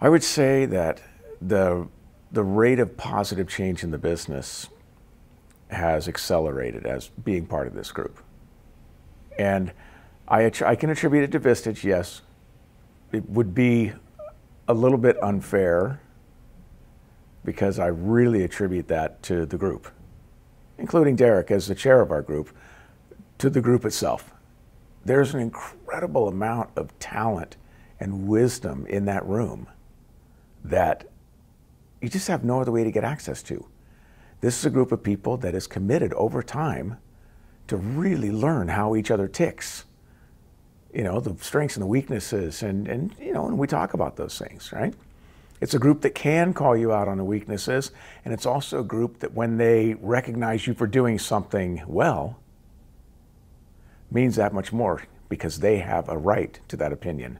I would say that the, the rate of positive change in the business has accelerated as being part of this group. And I, I can attribute it to Vistage, yes. It would be a little bit unfair because I really attribute that to the group, including Derek as the chair of our group, to the group itself. There's an incredible amount of talent and wisdom in that room that you just have no other way to get access to. This is a group of people that is committed over time to really learn how each other ticks. You know, the strengths and the weaknesses, and, and you know, and we talk about those things, right? It's a group that can call you out on the weaknesses, and it's also a group that when they recognize you for doing something well, means that much more because they have a right to that opinion.